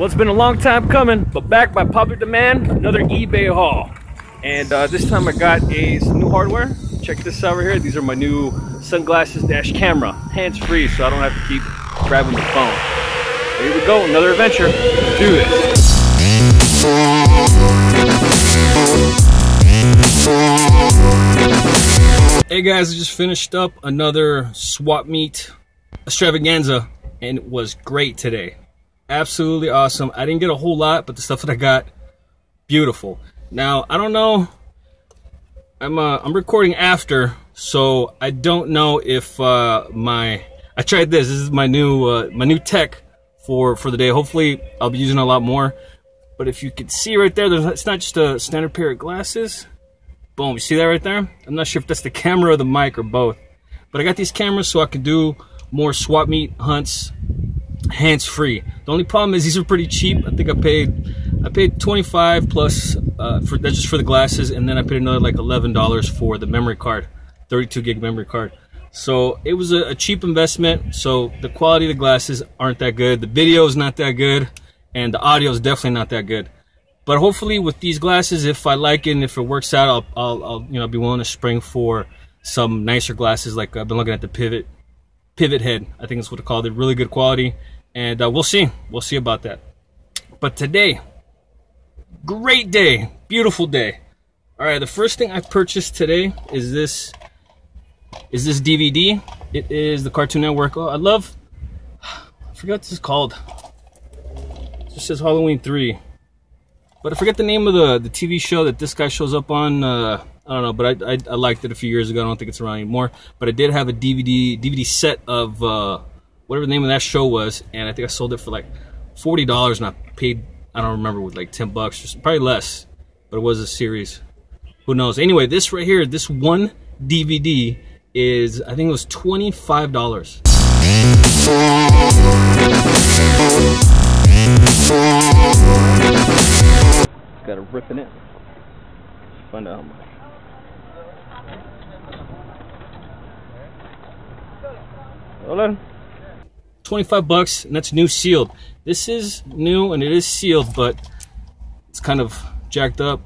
Well, it's been a long time coming, but back by popular demand, another eBay haul. And uh, this time I got a new hardware. Check this out right here. These are my new sunglasses dash camera, hands free, so I don't have to keep grabbing the phone. Here we go, another adventure. Let's do this. Hey guys, I just finished up another swap meet extravaganza and it was great today. Absolutely awesome. I didn't get a whole lot, but the stuff that I got, beautiful. Now, I don't know, I'm, uh, I'm recording after, so I don't know if uh, my, I tried this, this is my new, uh, my new tech for, for the day. Hopefully I'll be using a lot more. But if you can see right there, it's not just a standard pair of glasses. Boom, you see that right there? I'm not sure if that's the camera or the mic or both. But I got these cameras so I can do more swap meet hunts hands-free. The only problem is these are pretty cheap. I think I paid I paid 25 plus uh, for that's just for the glasses, and then I paid another like $11 for the memory card, 32 gig memory card. So it was a, a, cheap investment. So the quality of the glasses aren't that good. The video is not that good, and the audio is definitely not that good. But hopefully with these glasses, if I like it and if it works out, I'll, I'll, I'll you know be willing to spring for some nicer glasses. Like I've been looking at the Pivot Pivot Head. I think that's what they call it. Really good quality, and uh, we'll see. We'll see about that. But today, great day, beautiful day. All right, the first thing I purchased today is this is this DVD. It is the Cartoon Network. Oh, I love. I forgot what this is called. It just says Halloween three. But I forget the name of the, the TV show that this guy shows up on. Uh, I don't know, but I, I, I, liked it a few years ago. I don't think it's around anymore. But I did have a DVD DVD set of uh, whatever the name of that show was, and I think I sold it for like forty dollars, and I paid I don't remember with like ten bucks, just probably less. But it was a series. Who knows? Anyway, this right here, this one DVD is I think it was twenty five dollars. Got a rip in it. Find out how much. On. 25 bucks, and that's new sealed. This is new and it is sealed, but it's kind of jacked up.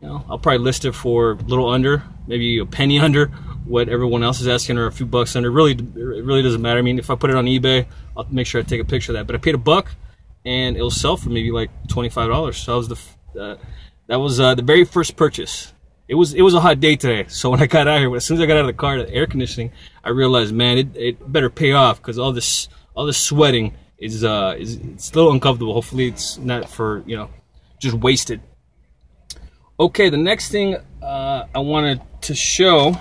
You know, I'll probably list it for a little under, maybe a penny under what everyone else is asking, or a few bucks under. Really, it really doesn't matter. I mean, if I put it on eBay, I'll make sure I take a picture of that. But I paid a buck, and it'll sell for maybe like twenty-five dollars. So that was the uh, that was uh, the very first purchase. It was it was a hot day today. So when I got out here, as soon as I got out of the car, the air conditioning, I realized, man, it, it better pay off because all this all this sweating is uh is it's a little uncomfortable. Hopefully, it's not for you know just wasted. Okay, the next thing uh, I wanted to show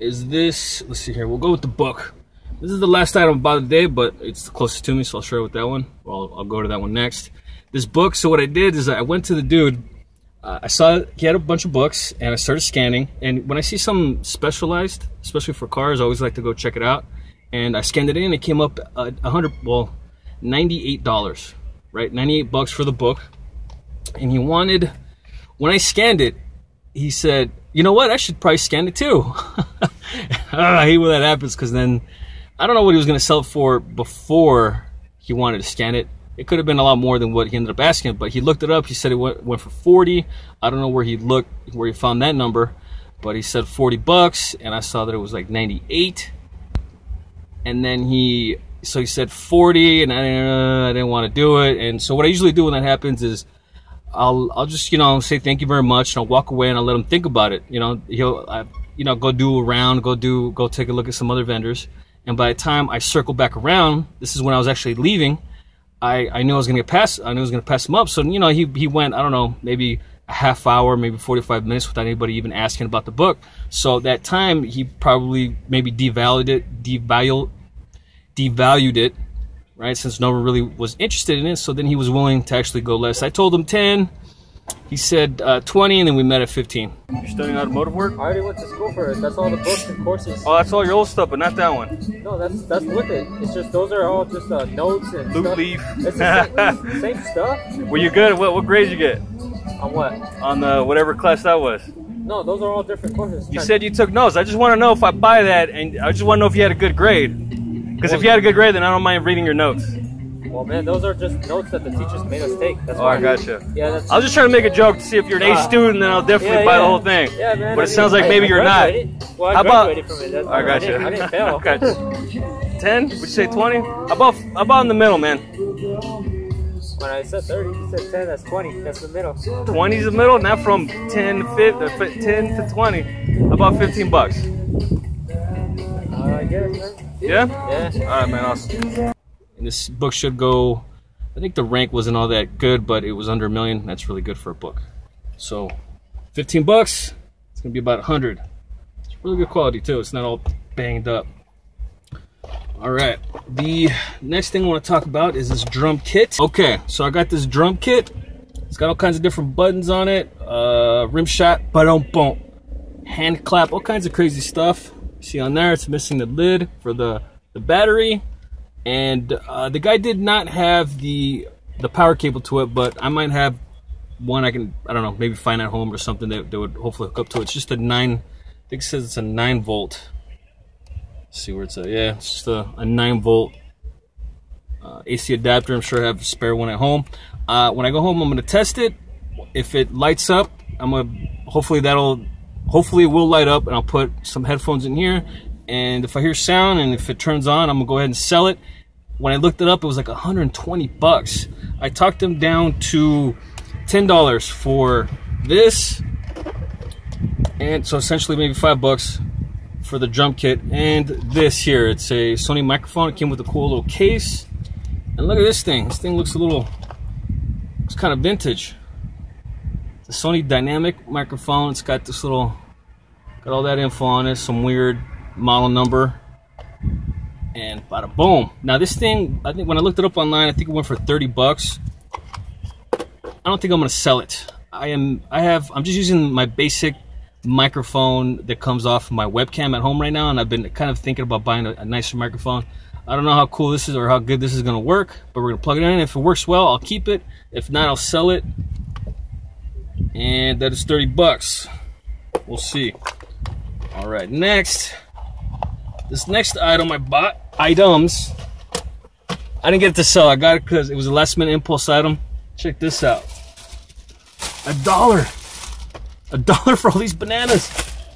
is this. Let's see here. We'll go with the book. This is the last item about the day, but it's the closest to me, so I'll share it with that one. Well, I'll go to that one next. This book, so what I did is I went to the dude, uh, I saw he had a bunch of books, and I started scanning. And when I see something specialized, especially for cars, I always like to go check it out. And I scanned it in, it came up a uh, 100, well, $98, right? 98 bucks for the book. And he wanted, when I scanned it, he said, you know what, I should probably scan it too. I hate when that happens because then I don't know what he was going to sell it for before he wanted to scan it. It could have been a lot more than what he ended up asking, but he looked it up. He said it went, went for 40. I don't know where he looked, where he found that number, but he said 40 bucks, and I saw that it was like 98. And then he, so he said 40, and I didn't, uh, I didn't want to do it. And so what I usually do when that happens is I'll, I'll just, you know, say thank you very much, and I'll walk away and I'll let him think about it. You know, he'll, I, you know, go do a round, go do, go take a look at some other vendors and by the time I circle back around, this is when I was actually leaving. I, I knew I was gonna get past. I knew I was gonna pass him up. So you know, he he went. I don't know, maybe a half hour, maybe 45 minutes without anybody even asking about the book. So that time he probably maybe devalued it, devalued, devalued it, right? Since no one really was interested in it. So then he was willing to actually go less. I told him 10. He said uh, 20, and then we met at 15. You're studying automotive work? I already went to school for it. That's all the books and courses. Oh, that's all your old stuff, but not that one. No, that's that's with it. It's just those are all just uh, notes and Loop stuff. leaf. It's the same, same stuff. Were you good? What what grades you get? On what? On the whatever class that was. No, those are all different courses. You said you took notes. I just want to know if I buy that, and I just want to know if you had a good grade. Because if you had a good grade, then I don't mind reading your notes. Well, man, those are just notes that the teachers made us take. That's Oh, why. I gotcha. Yeah, that's. I was just trying to make a joke to see if you're an A Ah. student, then I'll definitely yeah, buy the whole thing. Yeah, man. But I it sounds mean, like maybe I- you're not. Well, I How about- from it. That's, I got didn't. I didn't fail. I got you. 10? Would you say 20? About, about in the middle, man. When I said 30, you said 10. That's 20. That's the middle. 20 is the middle, not from 10 to 50, 10 to 20. About 15 bucks. Uh, I guess, man. Yeah? Yeah. All right, man, awesome. And this book should go, I think the rank wasn't all that good, but it was under a million. That's really good for a book. So, 15 bucks, it's gonna be about 100. It's really good quality too. It's not all banged up. All right, the next thing I want to talk about is this drum kit. Okay, so I got this drum kit. It's got all kinds of different buttons on it. Uh, rim shot, boom, hand clap, all kinds of crazy stuff. See on there, it's missing the lid for the the battery, and uh, the guy did not have the the power cable to it, but I might have one I can I don't know maybe find at home or something that, that would hopefully hook up to it. It's just a nine. I think it says it's a nine volt. Let's see where it's at. Yeah, it's just a, a nine volt uh, AC adapter. I'm sure I have a spare one at home. Uh, when I go home, I'm gonna test it. If it lights up, I'm gonna hopefully that'll hopefully it will light up, and I'll put some headphones in here. And if I hear sound and if it turns on, I'm gonna go ahead and sell it. When I looked it up, it was like 120 bucks. I talked them down to ten dollars for this, and so essentially maybe five bucks for the drum kit and this here. It's a Sony microphone. It came with a cool little case. And look at this thing. This thing looks a little, it's kind of vintage. The Sony dynamic microphone. It's got this little, got all that info on it. Some weird model number. And bada boom. Now this thing, I think when I looked it up online, I think it went for 30 bucks. I don't think I'm gonna sell it. I am, I have, I'm just using my basic microphone that comes off my webcam at home right now, and I've been kind of thinking about buying a, a nicer microphone. I don't know how cool this is or how good this is gonna work, but we're gonna plug it in. If it works well, I'll keep it. If not, I'll sell it. And that is 30 bucks. We'll see. All right, next. This next item I bought, items. I didn't get it to sell. I got it because it was a last minute impulse item. Check this out. A dollar. A dollar for all these bananas.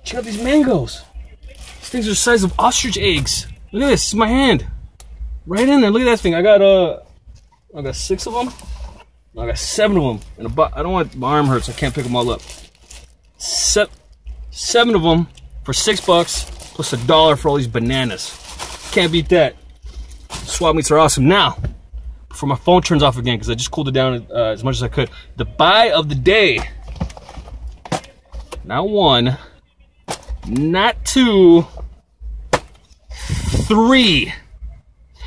Check out these mangoes. These things are the size of ostrich eggs. Look at this. It's my hand. Right in there. Look at that thing. I got uh, I got six of them. I got seven of them. And a bo- I don't want my arm hurts. I can't pick them all up. Se- seven of them for six bucks plus a dollar for all these bananas. Can't beat that. Swap meets are awesome. Now, before my phone turns off again, because I just cooled it down uh, as much as I could. The buy of the day. Not one, not two, three,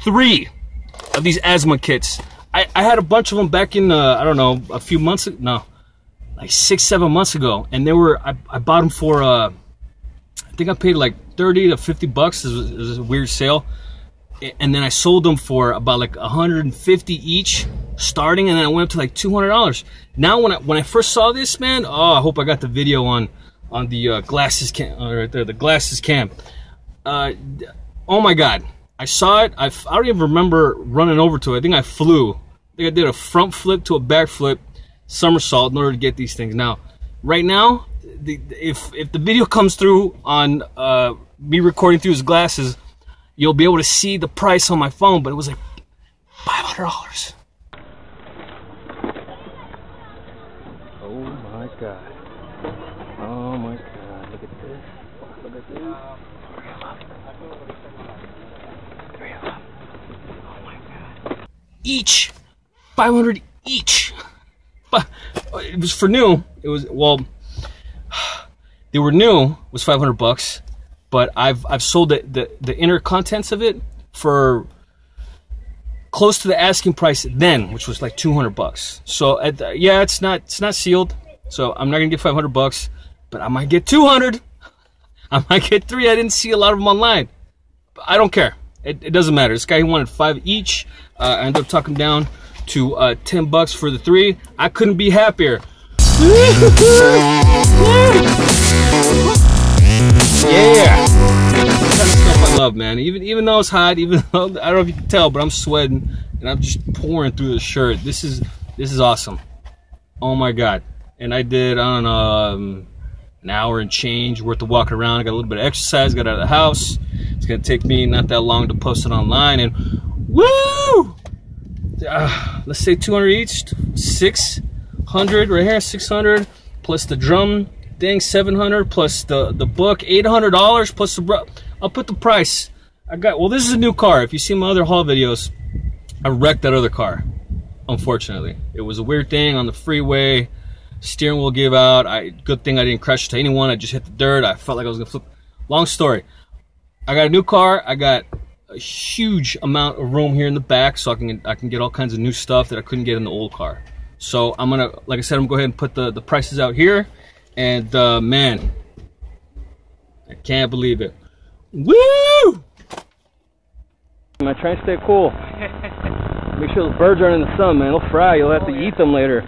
three of these asthma kits. I, I had a bunch of them back in, uh, I don't know, a few months. No, like six, seven months ago. And they were, I, I bought them for, uh, I think I paid like 30 to 50 bucks. is, was a weird sale. And then I sold them for about like 150 each starting. And then I went up to like $200. Now, when I, when I first saw this, man, oh, I hope I got the video on, on the uh, glasses cam, uh, right there, the glasses cam. Uh, oh my God. I saw it. I, I don't even remember running over to it. I think I flew. I think I did a front flip to a back flip somersault in order to get these things. Now, right now, the, if if the video comes through on uh, me recording through his glasses, you'll be able to see the price on my phone. But it was like five hundred dollars. Oh my god! Oh my god! Look at this! Look at this! Three of them. Three of them. Oh my god! Each, five hundred each. But it was for new. It was well. They were new. Was five hundred bucks, but I've I've sold the, the the inner contents of it for close to the asking price then, which was like two hundred bucks. So the, yeah, it's not it's not sealed. So I'm not gonna get five hundred bucks, but I might get two hundred. I might get three. I didn't see a lot of them online. But I don't care. It, it doesn't matter. This guy he wanted five each. Uh, I ended up talking down to uh, ten bucks for the three. I couldn't be happier. Yeah. That's the stuff I love, man. Even even though it's hot, even though I don't know if you can tell, but I'm sweating. and I'm just pouring through the shirt. This is this is awesome. Oh my god! And I did on um, an hour and change worth of walking around. I got a little bit of exercise. Got out of the house. It's gonna take me not that long to post it online. And woo! Uh, let's say 200 each, 600 right here, 600 plus the drum thing, 700 plus the the book, 800 dollars plus the. bro I'll put the price. I got well. This is a new car. If you see my other haul videos, I wrecked that other car. Unfortunately, it was a weird thing on the freeway. Steering wheel gave out. I good thing I didn't crash to anyone. I just hit the dirt. I felt like I was gonna flip. Long story. I got a new car. I got a huge amount of room here in the back, so I can I can get all kinds of new stuff that I couldn't get in the old car. So I'm gonna, like I said, I'm gonna go ahead and put the the prices out here. And uh, man, I can't believe it. Woo! I try and stay cool. Make sure the birds aren't in the sun, man. They'll fry. You'll have to eat them later.